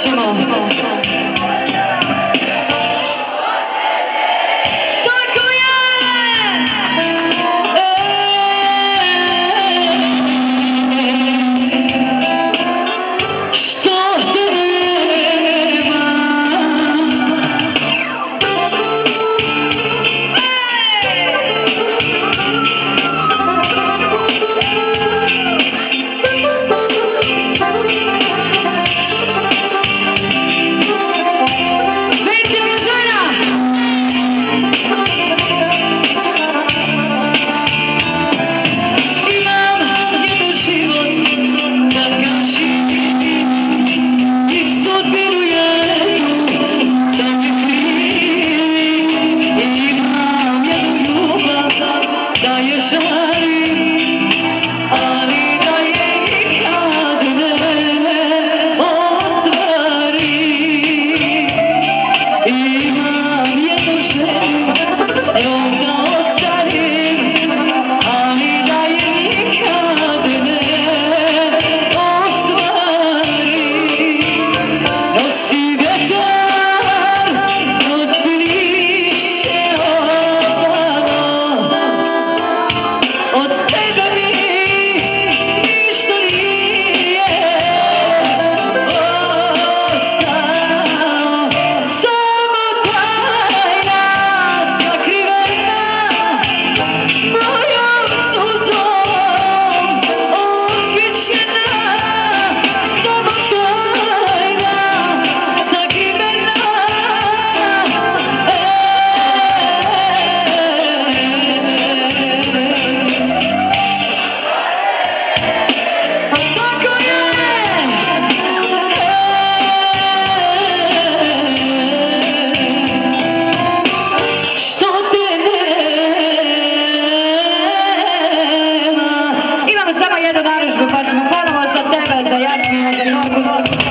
Simone. Simone. सुना सुना सुना